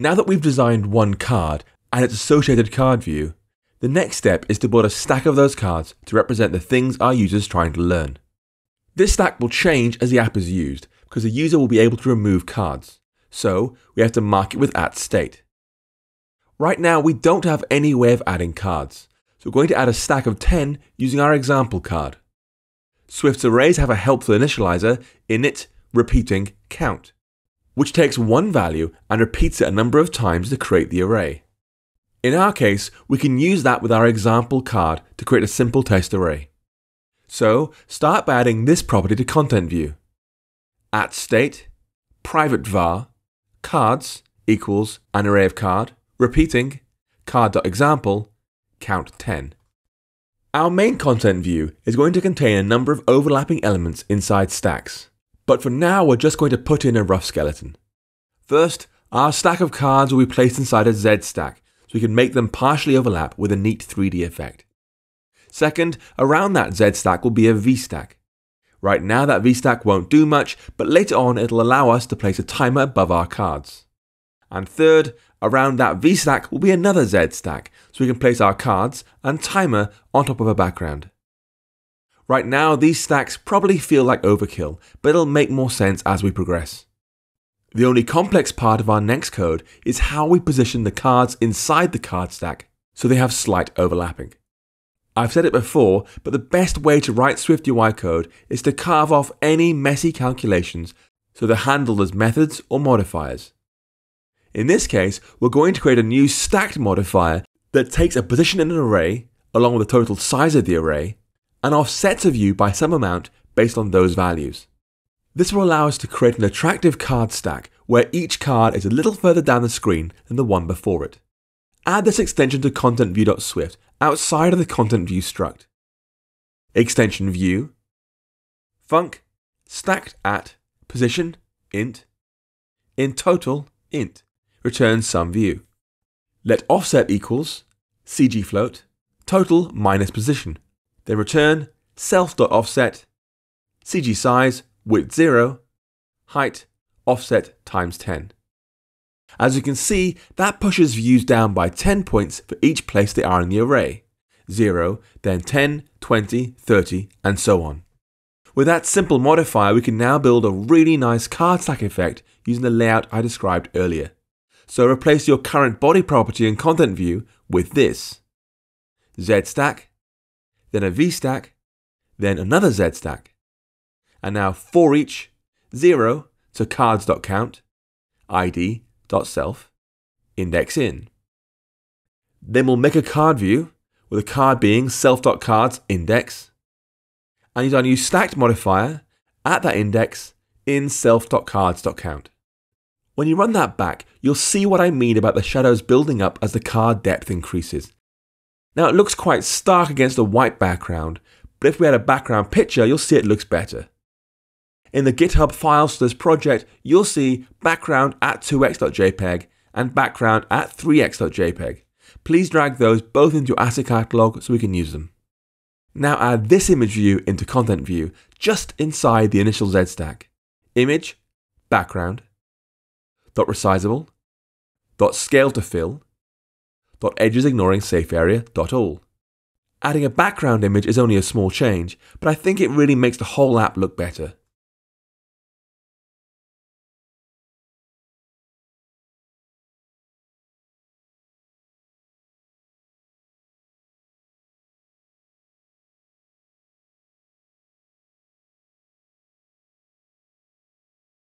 Now that we've designed one card and its associated card view, the next step is to build a stack of those cards to represent the things our user is trying to learn. This stack will change as the app is used because the user will be able to remove cards. So we have to mark it with at state. Right now we don't have any way of adding cards, so we're going to add a stack of 10 using our example card. Swift's arrays have a helpful initializer init repeating count which takes one value and repeats it a number of times to create the array. In our case, we can use that with our example card to create a simple test array. So start by adding this property to content view. At state, private var, cards equals an array of card, repeating card.example, count 10. Our main content view is going to contain a number of overlapping elements inside stacks. But for now, we're just going to put in a rough skeleton. First, our stack of cards will be placed inside a Z stack, so we can make them partially overlap with a neat 3D effect. Second, around that Z stack will be a V stack. Right now that V stack won't do much, but later on it'll allow us to place a timer above our cards. And third, around that V stack will be another Z stack, so we can place our cards and timer on top of a background. Right now, these stacks probably feel like overkill, but it'll make more sense as we progress. The only complex part of our next code is how we position the cards inside the card stack so they have slight overlapping. I've said it before, but the best way to write SwiftUI code is to carve off any messy calculations so they're handled as methods or modifiers. In this case, we're going to create a new stacked modifier that takes a position in an array, along with the total size of the array, and offsets a view by some amount based on those values. This will allow us to create an attractive card stack where each card is a little further down the screen than the one before it. Add this extension to contentview.swift outside of the content view struct. Extension view, func, stacked at, position, int, in total, int, return some view. Let offset equals cg float, total minus position. Then return self.offset, cg size, width 0, height, offset times 10. As you can see, that pushes views down by 10 points for each place they are in the array. 0, then 10, 20, 30, and so on. With that simple modifier, we can now build a really nice card stack effect using the layout I described earlier. So replace your current body property and content view with this. Z stack, then a V stack, then another Z stack. And now for each 0 to cards.count, id.self, index in. Then we'll make a card view with a card being self.cards index, and use our new stacked modifier at that index in self.cards.count. When you run that back, you'll see what I mean about the shadows building up as the card depth increases. Now it looks quite stark against a white background, but if we had a background picture, you'll see it looks better. In the GitHub files for this project, you'll see background at 2x.jpg and background at 3x.jpg. Please drag those both into your asset catalog so we can use them. Now add this image view into content view just inside the initial Z stack. Image, background, dot resizable, dot scale to fill, edges ignoring safe area all. Adding a background image is only a small change, but I think it really makes the whole app look better.